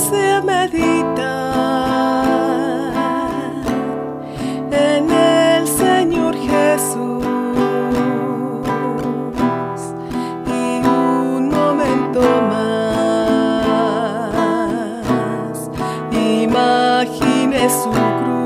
se medita en el Señor Jesús y un momento más imagine su cruz.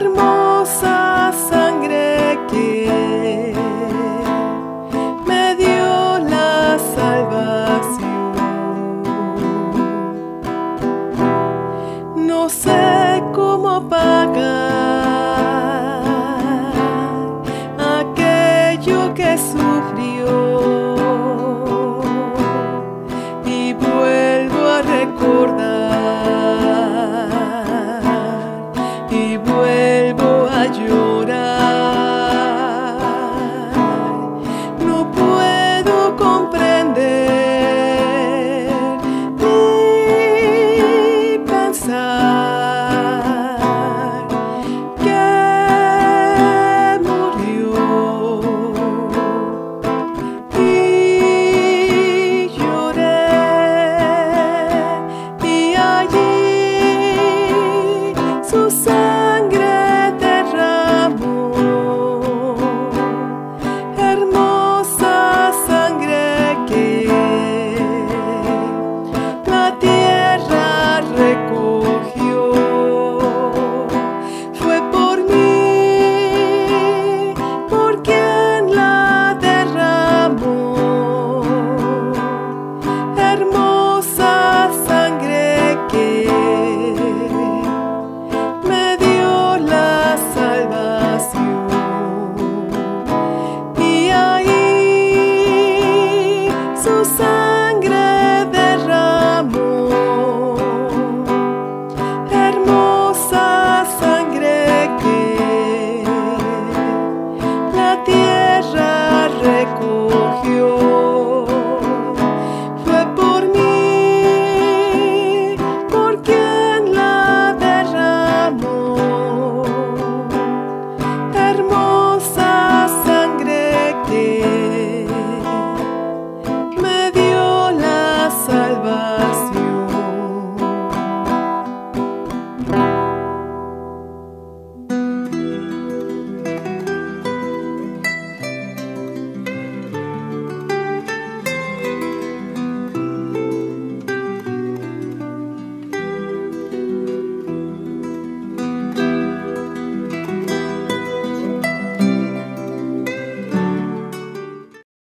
hermosa sangre que me dio la salvación. No sé cómo pagar aquello que sufrió y vuelvo a recordar.